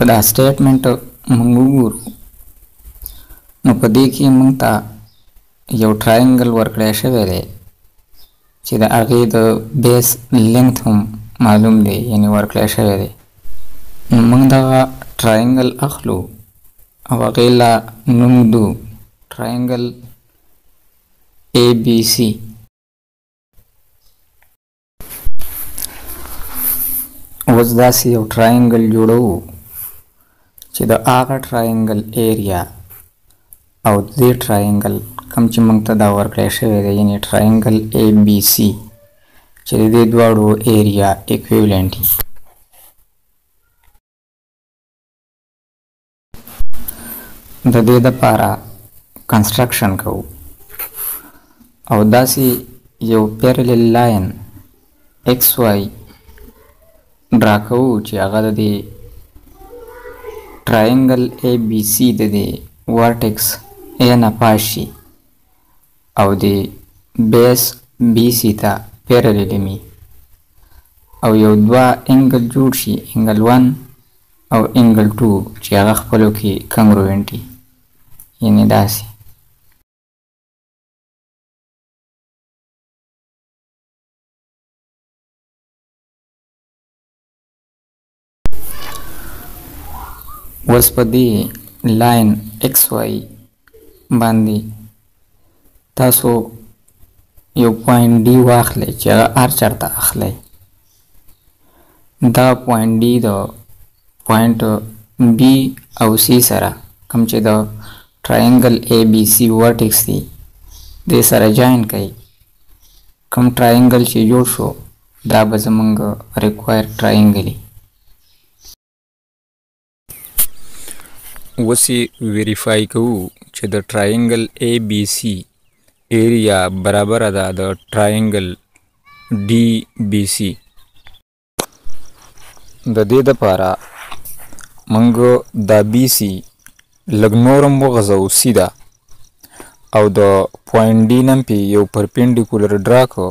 که دا سټیټمنټ موږ وګورو نو په دې کې موږ ته یو ټراینګل ورکړی شوی دی چې د هغې د بیس لینګت هم معلوم دی یعنی ورکړی شوی دی نو موږ دغه ټراینګل اخلو او هغې له نوم ږدو ټراینګل اے بي سي اوس داسې یو ټراینګل جوړوو چې د هغه ټراینګل ایریا او د دې ټراینګل کوم چې موږ ته دا ورکړی شوی دی یعنې ټراینګل ای بي سي چې د دې دواړو ایریا ایکویولنټ وي د دې د پاره کنستراکشن کوو او داسې یو پیرلیل لاین ایکس وای ډرا کوو چې هغه د دې ټراینګل ای بی سی د دې ورټکس ای نه پاشي او د بیس بی سی ته پیرلیل می او یو دوا انګل جوړ شي انګل 1 او انګل ټو چی هغه خپلو کی کنګروینټی یعنی داسی. اوس په دی لاین ایکس وای باندی تاسو یو پوینټ ډی واخلئ چې هغه هر چرته اخلئ دا پوینټ ډی د پوینټ بی او سی سره کوم چې د ټراینګل ای بی سی ورټیکس دی د سره جوائن کړئ کوم ټراینګل چې جوړ شو دا به زمونږ ریکوایر ټراینګل اوس یې ویریفای کوو چې د ټراینګل ای بی سی ایریا برابره ده د ټراینګل ډي بی سی د دې دپاره موږ دا بی سی لږ نورم وغځوو سیده او د پوینټ ډي نم پې یو پرپینډیکولر ډرا کړو